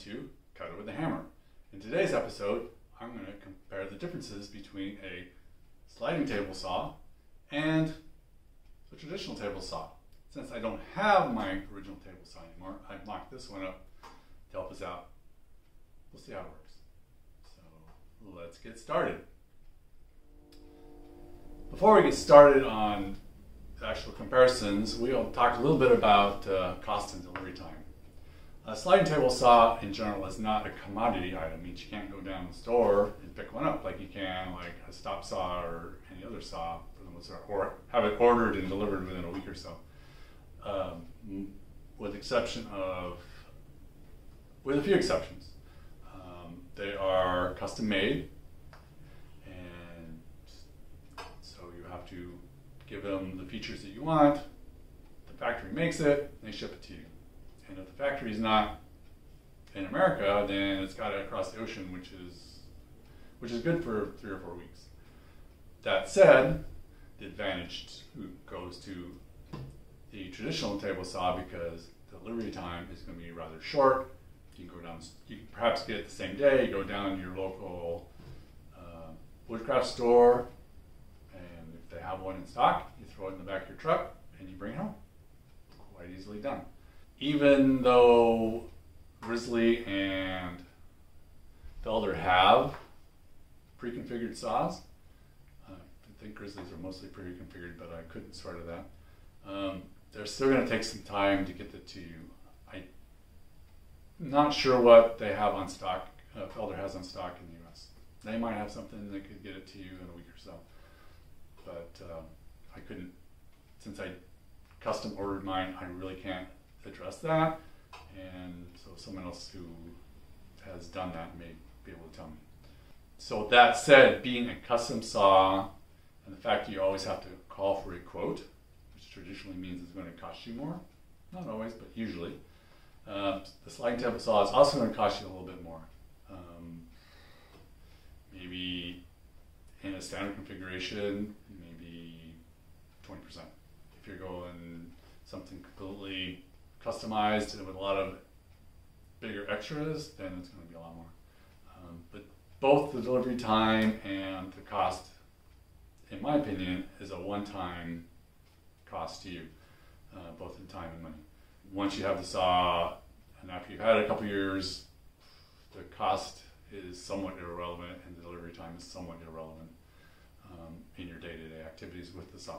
to Cut It With a Hammer. In today's episode, I'm going to compare the differences between a sliding table saw and a traditional table saw. Since I don't have my original table saw anymore, I've mocked this one up to help us out. We'll see how it works. So let's get started. Before we get started on actual comparisons, we'll talk a little bit about uh, cost and delivery time. A sliding table saw in general is not a commodity item. It means you can't go down the store and pick one up like you can like a stop saw or any other saw for the most part, or have it ordered and delivered within a week or so. Um, with exception of, with a few exceptions. Um, they are custom made and so you have to give them the features that you want. The factory makes it, they ship it to you. And if the factory is not in America, then it's got to cross the ocean, which is which is good for three or four weeks. That said, the advantage goes to the traditional table saw because delivery time is going to be rather short. You can go down, you can perhaps get it the same day. Go down to your local uh, woodcraft store, and if they have one in stock, you throw it in the back of your truck and you bring it home. Quite easily done even though Grizzly and Felder have pre-configured saws, uh, I think Grizzlies are mostly pre-configured, but I couldn't swear to that. Um, they're still going to take some time to get it to you. I'm not sure what they have on stock. Uh, Felder has on stock in the U.S. They might have something that could get it to you in a week or so, but um, I couldn't. Since I custom ordered mine, I really can't address that. And so someone else who has done that may be able to tell me. So that said, being a custom saw and the fact that you always have to call for a quote, which traditionally means it's going to cost you more, not always, but usually, uh, the sliding table saw is also going to cost you a little bit more. Um, maybe in a standard configuration, maybe 20%. If you're going something completely customized and with a lot of bigger extras, then it's going to be a lot more. Um, but both the delivery time and the cost, in my opinion, is a one-time cost to you, uh, both in time and money. Once you have the saw, and after you've had it a couple years, the cost is somewhat irrelevant, and the delivery time is somewhat irrelevant um, in your day-to-day activities with the saw.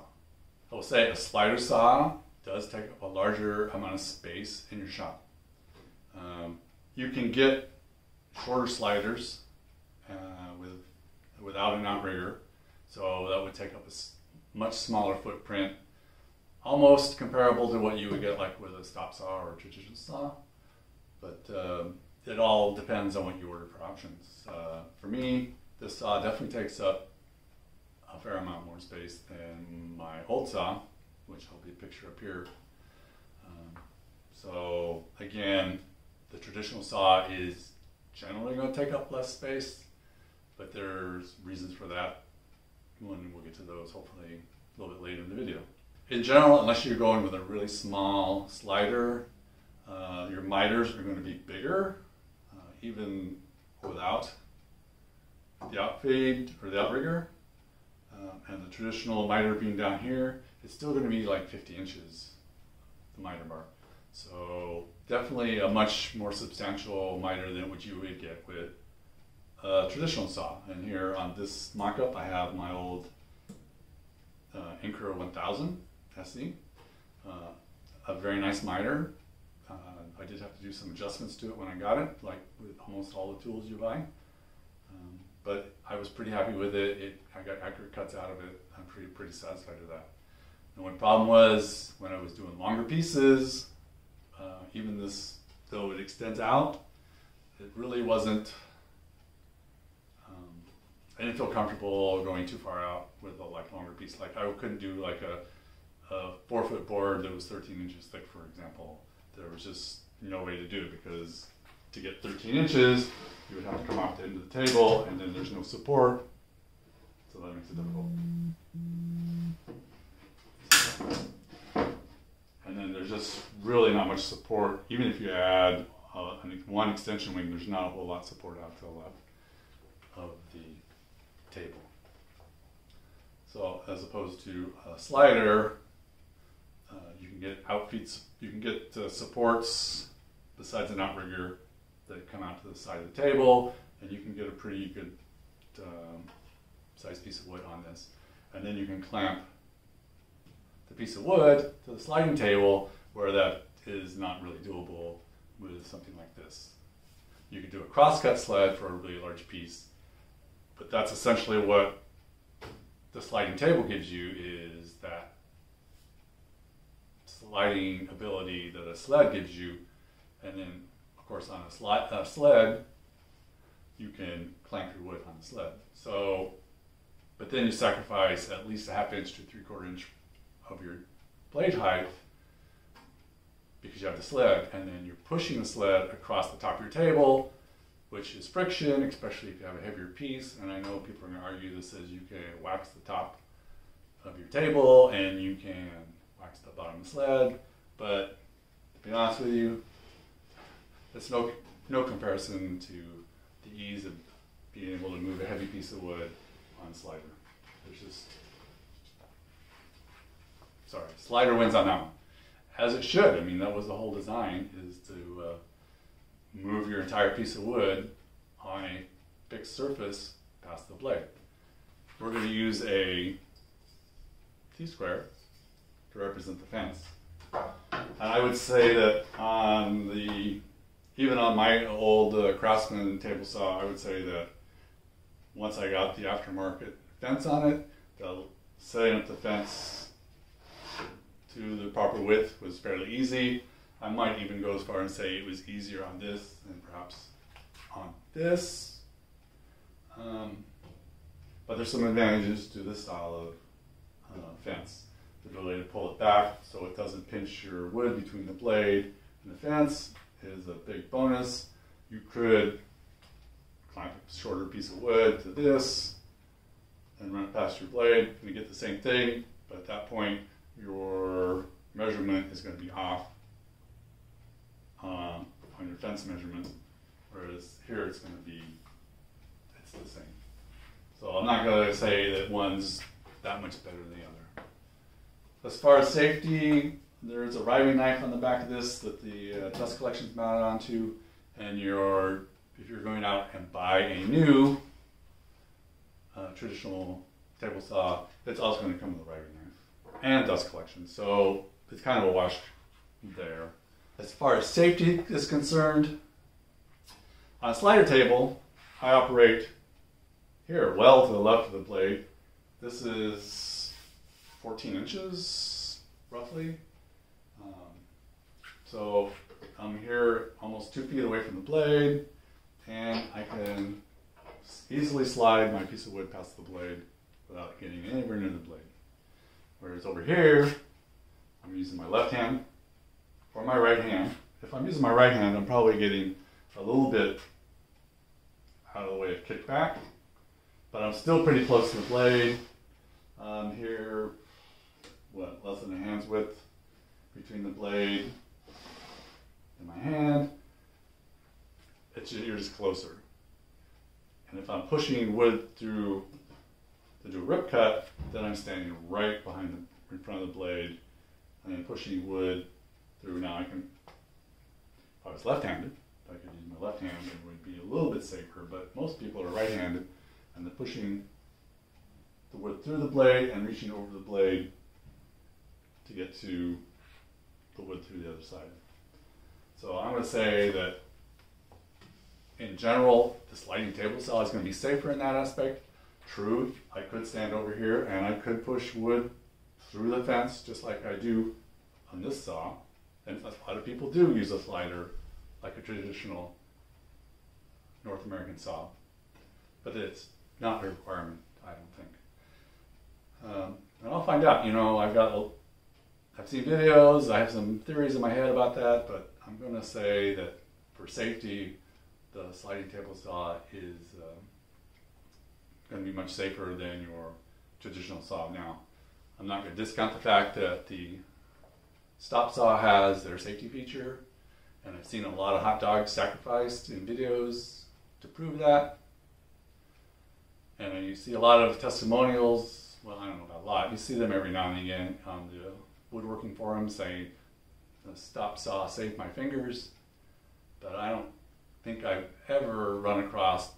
I will say a slider saw does take up a larger amount of space in your shop. Um, you can get shorter sliders uh, with without an outrigger, so that would take up a much smaller footprint, almost comparable to what you would get like with a stop saw or a traditional saw. But um, it all depends on what you order for options. Uh, for me, this saw definitely takes up a fair amount more space than my old saw which I'll be a picture up here. Um, so again, the traditional saw is generally going to take up less space, but there's reasons for that. When we'll get to those hopefully a little bit later in the video. In general, unless you're going with a really small slider, uh, your miters are going to be bigger, uh, even without the outfeed or the outrigger. Uh, and the traditional miter being down here, it's still going to be like 50 inches, the miter bar. So definitely a much more substantial miter than what you would get with a traditional saw. And here on this mock-up, I have my old uh, Incra 1000 SE. Uh, a very nice miter. Uh, I did have to do some adjustments to it when I got it, like with almost all the tools you buy. Um, but I was pretty happy with it. it. I got accurate cuts out of it. I'm pretty pretty satisfied with that. The only problem was when I was doing longer pieces, uh, even this, though it extends out, it really wasn't, um, I didn't feel comfortable going too far out with a like longer piece. Like I couldn't do like a, a four foot board that was 13 inches thick, for example. There was just no way to do it because to get 13 inches, you would have to come off the end of the table and then there's no support. So that makes it difficult. And then there's just really not much support, even if you add uh, one extension wing, there's not a whole lot of support out to the left of the table. So as opposed to a slider, uh, you can get outfeeds, you can get uh, supports besides an outrigger that come out to the side of the table, and you can get a pretty good um, size piece of wood on this. And then you can clamp the piece of wood to the sliding table where that is not really doable with something like this. You could do a crosscut sled for a really large piece, but that's essentially what the sliding table gives you is that sliding ability that a sled gives you. And then, of course, on a, a sled, you can clamp your wood on the sled. So, but then you sacrifice at least a half inch to three quarter inch of your blade height because you have the sled, and then you're pushing the sled across the top of your table, which is friction, especially if you have a heavier piece. And I know people are going to argue this says you can wax the top of your table and you can wax the bottom of the sled, but to be honest with you, it's no no comparison to the ease of being able to move a heavy piece of wood on a slider. There's just sorry, slider wins on that one as it should. I mean, that was the whole design is to uh, move your entire piece of wood on a fixed surface past the blade. We're going to use a T-square to represent the fence. And I would say that on the, even on my old uh, Craftsman table saw, I would say that once I got the aftermarket fence on it, the setting up the fence to the proper width was fairly easy. I might even go as far and say it was easier on this than perhaps on this. Um, but there's some advantages to this style of uh, fence. The ability to pull it back so it doesn't pinch your wood between the blade and the fence is a big bonus. You could clamp a shorter piece of wood to this and run it past your blade and you get the same thing, but at that point your measurement is going to be off um, on your fence measurement, whereas here it's going to be, it's the same. So I'm not going to say that one's that much better than the other. As far as safety, there's a riving knife on the back of this that the uh, dust collection is mounted onto, and your if you're going out and buy a new uh, traditional table saw, it's also going to come with a riving knife and dust collection. So it's kind of a wash there. As far as safety is concerned, on a slider table, I operate here, well to the left of the blade. This is 14 inches, roughly. Um, so I'm here almost two feet away from the blade, and I can easily slide my piece of wood past the blade without getting anywhere near the blade. Whereas over here, I'm using my left hand or my right hand. If I'm using my right hand, I'm probably getting a little bit out of the way of kickback, but I'm still pretty close to the blade. Um, here, what, less than a hand's width between the blade and my hand. It's, you're just closer. And if I'm pushing wood through to do a rip cut, then I'm standing right behind the, in front of the blade and then pushing wood through. Now I can, if I was left-handed, I could use my left hand and it would be a little bit safer, but most people are right-handed and they're pushing the wood through the blade and reaching over the blade to get to the wood through the other side. So I'm going to say that in general, this sliding table saw is going to be safer in that aspect. True, I could stand over here and I could push wood through the fence just like I do on this saw. And a lot of people do use a slider like a traditional North American saw. But it's not a requirement, I don't think. Um, and I'll find out. You know, I've got, I've seen videos, I have some theories in my head about that, but I'm going to say that for safety, the sliding table saw is um, going to be much safer than your traditional saw. Now, I'm not going to discount the fact that the stop saw has their safety feature, And I've seen a lot of hot dogs sacrificed in videos to prove that. And you see a lot of testimonials. Well, I don't know about a lot. You see them every now and again on the woodworking forum saying, the stop saw saved my fingers. But I don't think I've ever run across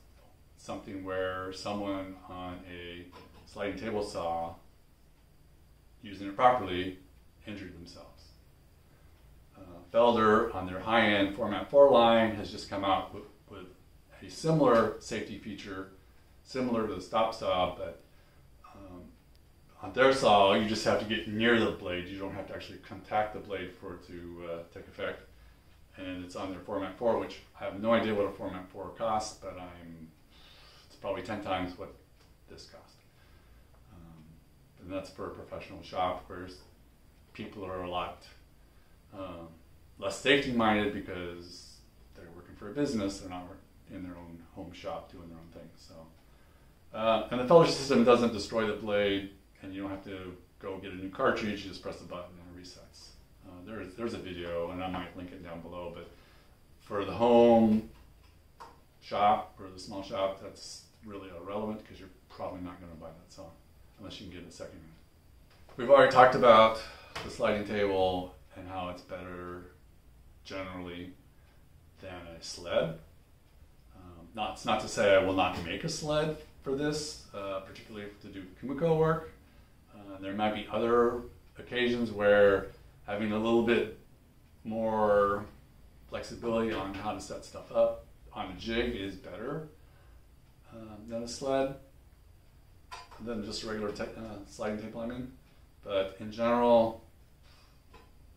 something where someone on a sliding table saw, using it properly, injured themselves. Uh, Felder, on their high-end Format 4 line, has just come out with, with a similar safety feature, similar to the stop saw, but um, on their saw, you just have to get near the blade. You don't have to actually contact the blade for it to uh, take effect. And it's on their Format 4, which I have no idea what a Format 4 costs, but I'm probably 10 times what this cost. Um, and that's for a professional shop, whereas people are a lot um, less safety minded because they're working for a business, they're not in their own home shop doing their own thing. So, uh, and the Felder system doesn't destroy the blade, and you don't have to go get a new cartridge. You just press the button and it resets. Uh, there's there's a video, and I might link it down below. But for the home shop or the small shop, that's really irrelevant because you're probably not going to buy that song unless you can get it second hand. We've already talked about the sliding table and how it's better generally than a sled. Um, not, it's not to say I will not make a sled for this, uh, particularly to do Kumiko work. Uh, there might be other occasions where having a little bit more flexibility on how to set stuff up on a jig is better um, than a sled, then just regular uh, sliding table, I mean. But in general,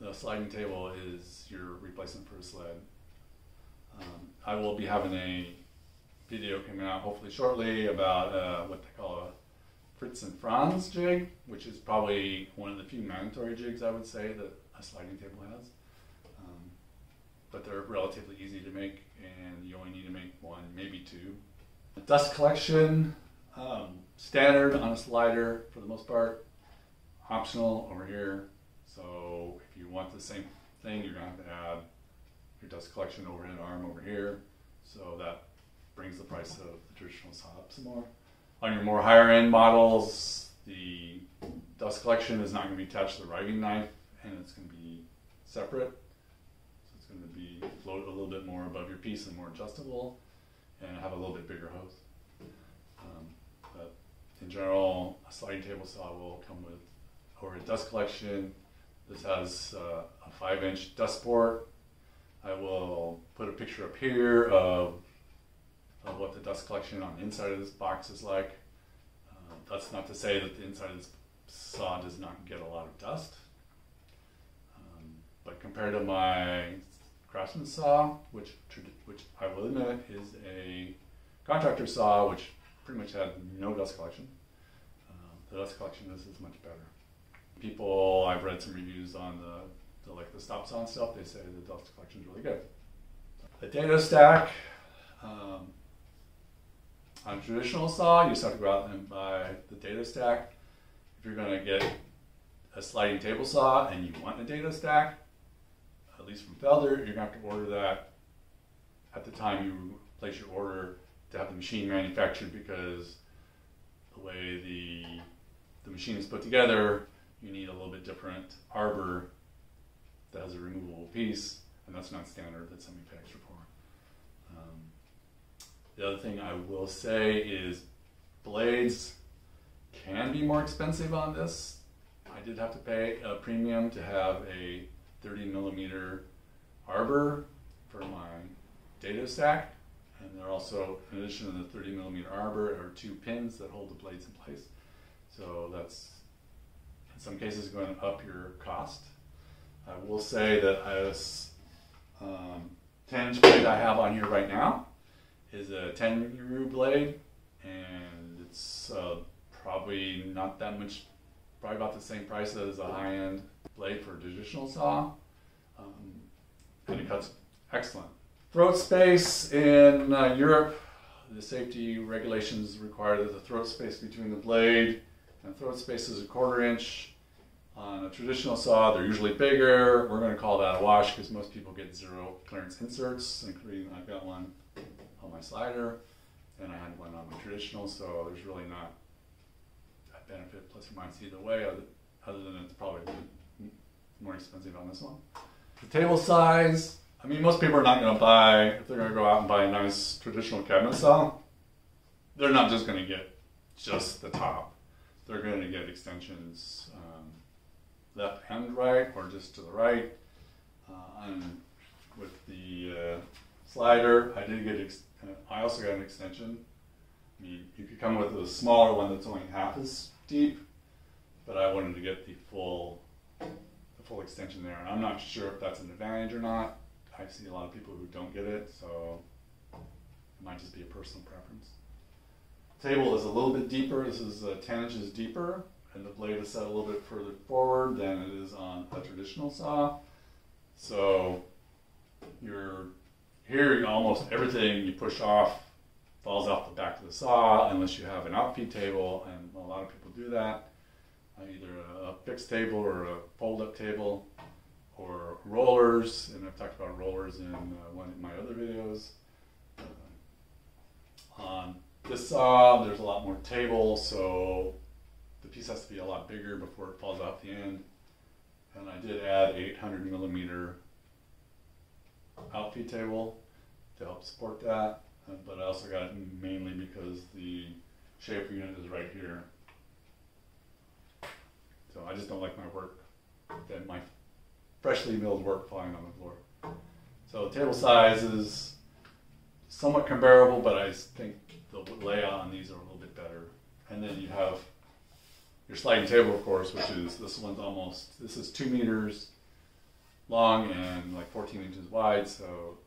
the sliding table is your replacement for a sled. Um, I will be having a video coming out hopefully shortly about uh, what they call a Fritz and Franz jig, which is probably one of the few mandatory jigs I would say that a sliding table has. Um, but they're relatively easy to make, and you only need to make one, maybe two. Dust collection, um, standard on a slider for the most part, optional over here. So if you want the same thing, you're gonna have to add your dust collection overhead arm over here. So that brings the price of the traditional saw up some more. On your more higher end models, the dust collection is not going to be attached to the riving knife and it's going to be separate. So it's going to be float a little bit more above your piece and more adjustable and have a little bit bigger hose. Um, but in general, a sliding table saw will come with over a dust collection. This has uh, a five inch dust port. I will put a picture up here of of what the dust collection on the inside of this box is like. Uh, that's not to say that the inside of this saw does not get a lot of dust. Um, but compared to my Craftsman saw, which which I will admit is a contractor saw, which pretty much had no dust collection, um, the dust collection is, is much better. People, I've read some reviews on the, the like the stop saw and stuff. They say the dust collection is really good. The dado stack. Um, on traditional saw, you just have to go out and buy the dado stack. If you're going to get a sliding table saw and you want a dado stack, at least from Felder, you're to have to order that at the time you place your order to have the machine manufactured because the way the the machine is put together, you need a little bit different arbor that has a removable piece, and that's not standard. That's semi-manufactured for. Um, the other thing I will say is blades can be more expensive on this. I did have to pay a premium to have a 30 millimeter arbor for my dado stack. And there are also, in addition to the 30 millimeter arbor, are two pins that hold the blades in place. So that's, in some cases, going to up your cost. I will say that this um, 10 inch blade I have on here right now is a Tenryu blade, and it's uh, probably not that much, probably about the same price as a high-end blade for a traditional saw, um, and it cuts excellent. Throat space in uh, Europe, the safety regulations require that the throat space between the blade and throat space is a quarter inch. On a traditional saw, they're usually bigger. We're going to call that a wash because most people get zero clearance inserts, including I've got one on my slider, and I had one on my traditional, so there's really not benefit plus or minus either way, other, other than it's probably more expensive on this one. The table size, I mean, most people are not going to buy, if they're going to go out and buy a nice traditional cabinet saw, they're not just going to get just the top. They're going to get extensions um, left and right, or just to the right. Uh, and with the uh, slider, I did get, uh, I also got an extension. I mean, you could come with a smaller one that's only half as deep, but I wanted to get the full, the full extension there. And I'm not sure if that's an advantage or not. I see a lot of people who don't get it, so it might just be a personal preference. Table is a little bit deeper. This is uh, 10 inches deeper, and the blade is set a little bit further forward than it is on a traditional saw. So you're here, almost everything you push off falls off the back of the saw unless you have an outfeed table, and a lot of people do that. Uh, either a, fixed table or a fold-up table, or rollers, and I've talked about rollers in uh, one of my other videos. Uh, on this saw, there's a lot more table, so the piece has to be a lot bigger before it falls off the end. And I did add 800 millimeter outfeed table to help support that, uh, but I also got it mainly because the shaper unit is right here. So I just don't like my work, that my freshly milled work falling on the floor. So table size is somewhat comparable, but I think the layout on these are a little bit better. And then you have your sliding table, of course, which is this one's almost this is two meters long and like 14 inches wide, so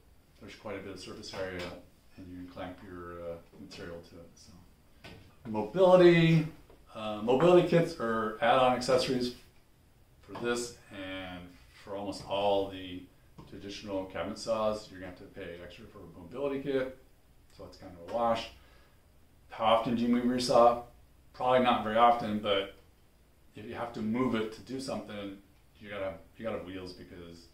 there's quite a bit of surface area, and you can clamp your uh, material to it. So mobility, uh, mobility kits are add-on accessories for this and for almost all the traditional cabinet saws. You're gonna have to pay extra for a mobility kit, so it's kind of a wash. How often do you move your saw? Probably not very often, but if you have to move it to do something, you gotta you gotta have wheels because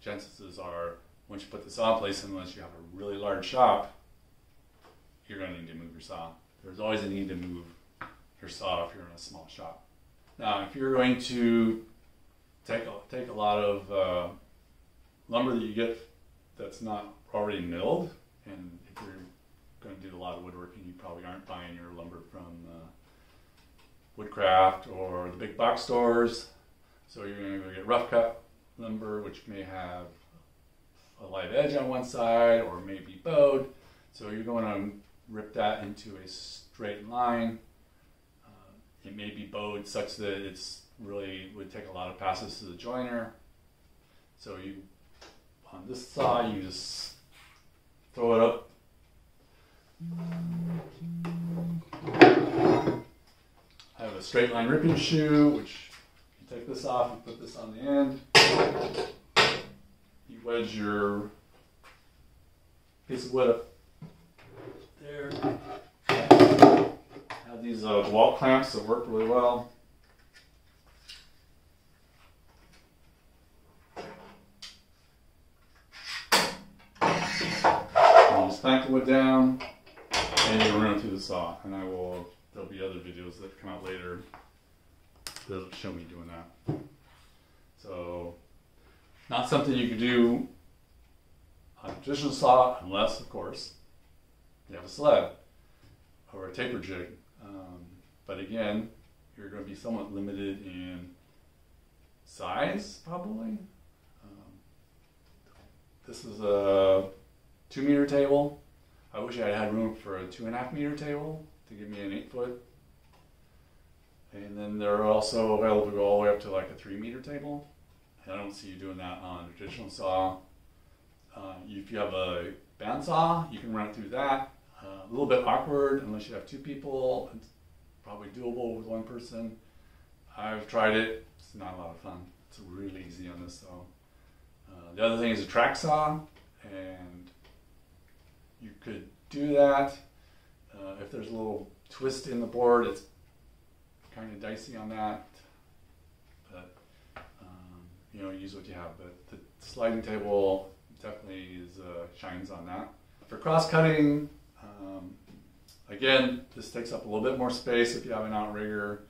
chances are once you put the saw in place, unless you have a really large shop, you're gonna need to move your saw. There's always a need to move your saw if you're in a small shop. Now, if you're going to take a, take a lot of uh, lumber that you get that's not already milled, and if you're going to do a lot of woodworking, you probably aren't buying your lumber from uh, Woodcraft or the big box stores. So you're going to go get rough cut lumber, which may have a live edge on one side or maybe bowed. So you're going to rip that into a straight line. Uh, it may be bowed such that it's really would take a lot of passes to the jointer. So you on this saw you just throw it up. I have a straight line ripping shoe, which you take this off and put this on the end. You wedge your piece of wood up Have these uh, wall clamps that work really well. Just clamp the wood down and you run it through the saw. And I will, there'll be other videos that come out later that'll show me doing that. So, not something you can do on a traditional saw unless, of course, you have a sled or a taper jig. Um, but again, you're going to be somewhat limited in size, probably. Um, this is a two meter table. I wish I had room for a two and a half meter table to give me an eight foot. And then they're also available to go all the way up to like a three meter table. And I don't see you doing that on a traditional saw. Uh, if you have a bandsaw, you can run it through that. Uh, a little bit awkward unless you have two people. It's probably doable with one person. I've tried it. It's not a lot of fun. It's really easy on this though. Uh, the other thing is a track saw, and you could do that. Uh, if there's a little twist in the board, it's kind of dicey on that. But you know, use what you have. But the sliding table definitely is uh, shines on that. For cross cutting, um, again, this takes up a little bit more space if you have an outrigger.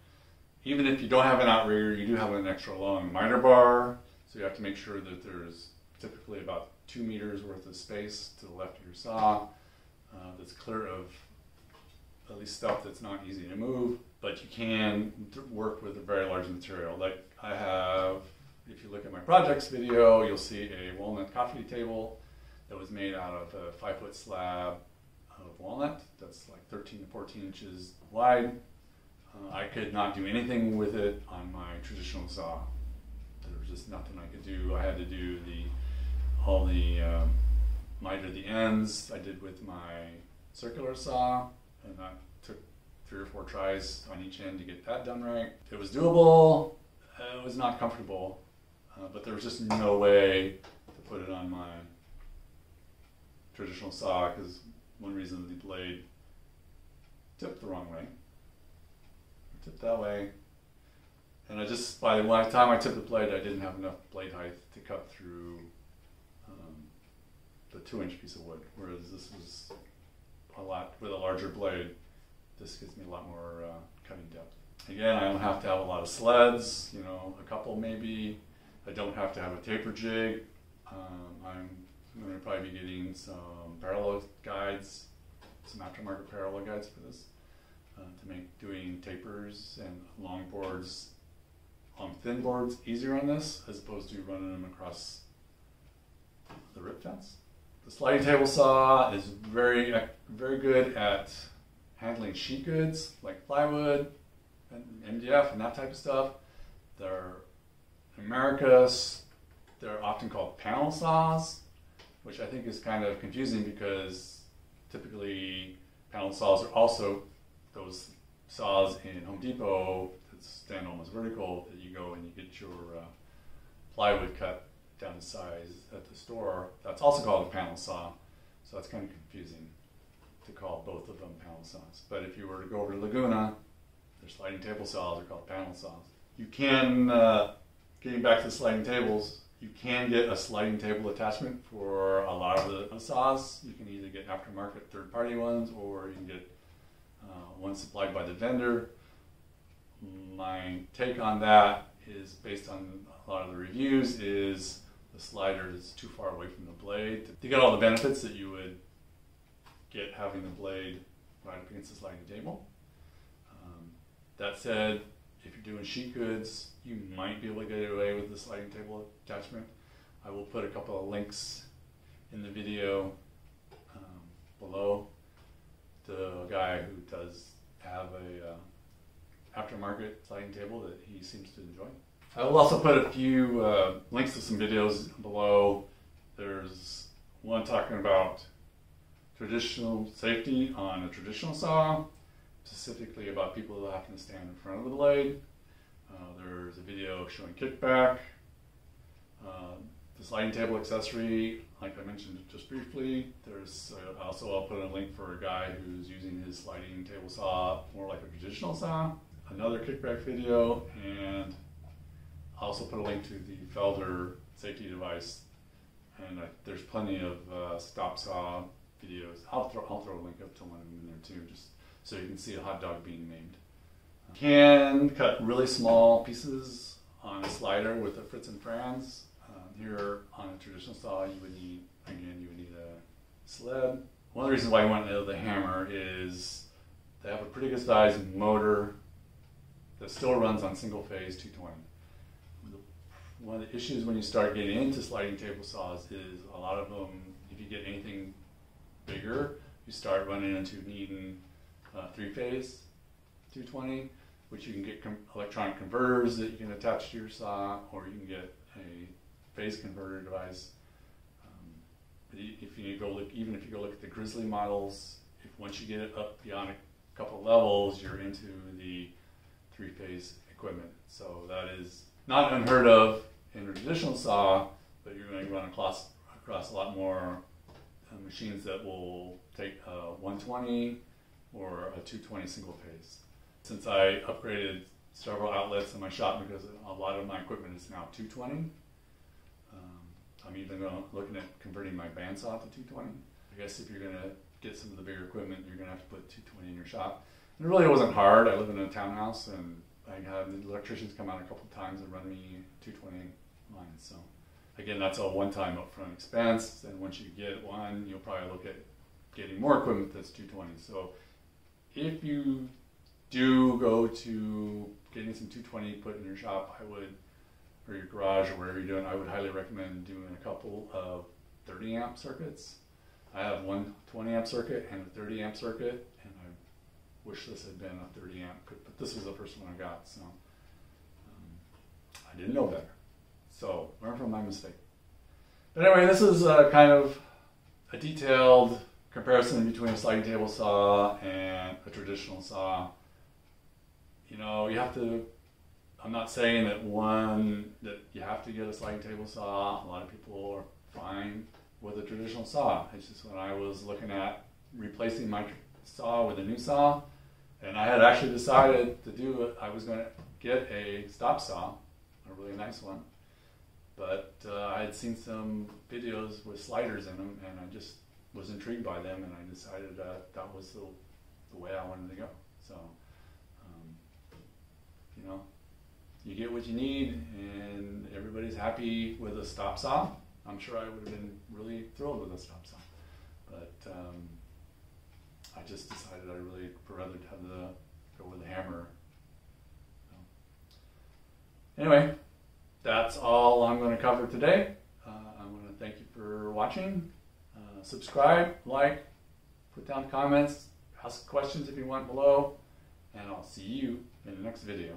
Even if you don't have an outrigger, you do have an extra long miter bar, so you have to make sure that there's typically about two meters worth of space to the left of your saw uh, that's clear of at least stuff that's not easy to move, but you can work with a very large material. Like I have, if you look at my projects video, you'll see a walnut coffee table that was made out of a five foot slab walnut that's like 13 to 14 inches wide. Uh, I could not do anything with it on my traditional saw. There was just nothing I could do. I had to do the all the um, miter the ends I did with my circular saw, and that took three or four tries on each end to get that done right. It was doable. Uh, it was not comfortable, uh, but there was just no way to put it on my traditional saw because one reason the blade tipped the wrong way, tipped that way, and I just by the time I tipped the blade, I didn't have enough blade height to cut through um, the two-inch piece of wood. Whereas this was a lot with a larger blade. This gives me a lot more uh, cutting depth. Again, I don't have to have a lot of sleds. You know, a couple maybe. I don't have to have a taper jig. Um, I'm I'm going to probably be getting some parallel guides, some aftermarket parallel guides for this uh, to make doing tapers and long boards on thin boards easier on this as opposed to running them across the rip fence. The sliding table saw is very, very good at handling sheet goods like plywood and MDF and that type of stuff. They're in America, they're often called panel saws which I think is kind of confusing because typically panel saws are also those saws in Home Depot that stand almost vertical that you go and you get your uh, plywood cut down to size at the store. That's also called a panel saw, so that's kind of confusing to call both of them panel saws. But if you were to go over to Laguna, their sliding table saws are called panel saws. You can, uh, getting back to sliding tables, you can get a sliding table attachment for a lot of the saws. You can either get aftermarket third party ones or you can get uh, one supplied by the vendor. My take on that is based on a lot of the reviews is the slider is too far away from the blade to get all the benefits that you would get having the blade right against the sliding table. Um, that said, if you're doing sheet goods, you might be able to get away with the sliding table attachment. I will put a couple of links in the video um, below to a guy who does have a uh, aftermarket sliding table that he seems to enjoy. I will also put a few uh, links to some videos below. There's one talking about traditional safety on a traditional saw specifically about people who happen to stand in front of the blade. Uh, there's a video showing kickback. Uh, the sliding table accessory, like I mentioned just briefly. There's uh, also I'll put a link for a guy who's using his sliding table saw more like a traditional saw. Another kickback video, and I also put a link to the Felder safety device. And there's plenty of uh, stop saw videos. I'll throw I'll throw a link up to one of them in there too, just so you can see a hot dog being made. Can cut really small pieces on a slider with a Fritz and Franz. Um, here on a traditional saw, you would need, again, you would need a sled. One of the reasons why I went into the hammer is they have a pretty good size motor that still runs on single phase 220. One of the issues when you start getting into sliding table saws is a lot of them, if you get anything bigger, you start running into needing uh, three phase 220, which you can get com- electronic converters that you can attach to your saw, or you can get a phase converter device. Um, if you go look, even if you go look at the Grizzly models, if once you get it up beyond a couple levels, you're into the three phase equipment. So that is not unheard of in a traditional saw, but you're going to run across across a lot more uh, machines that will take uh, 120 or a 220 single phase. Since I upgraded several outlets in my shop because a lot of my equipment is now 220, been uh, looking at converting my bandsaw to 220. I guess if you're gonna get some of the bigger equipment, you're gonna have to put 220 in your shop. And it really wasn't hard. I live in a townhouse, and I had the electricians come out a couple times and run me 220 lines. So again, that's a one-time upfront expense. And once you get one, you'll probably look at getting more equipment that's 220. So if you do go to getting some 220 put in your shop, I would, or your garage or wherever you're doing, I would highly recommend doing a couple of 30 amp circuits. I have one 20 amp circuit and a 30 amp circuit, and I wish this had been a 30 amp, but this was the first one I got, so um, I didn't know better. So learn from my mistake. But anyway, this is uh, kind of a detailed comparison between a sliding table saw and a traditional saw. You know, you have to. I'm not saying that one that you have to get a sliding table saw. A lot of people are fine with a traditional saw. It's just when I was looking at replacing my saw with a new saw, and I had actually decided to do it. I was going to get a stop saw, a really nice one, but uh, I had seen some videos with sliders in them, and I just was intrigued by them, and I decided uh, that was the, the way I wanted to go. So, um, you know, you get what you need, and everybody's happy with a stop saw. I'm sure I would have been really thrilled with a stop saw, but um, I just decided I really rather have the go with the hammer. So, anyway, that's all I'm going to cover today. Uh, I want to thank you for watching. Subscribe, like, put down comments, ask questions if you want below, and I'll see you in the next video.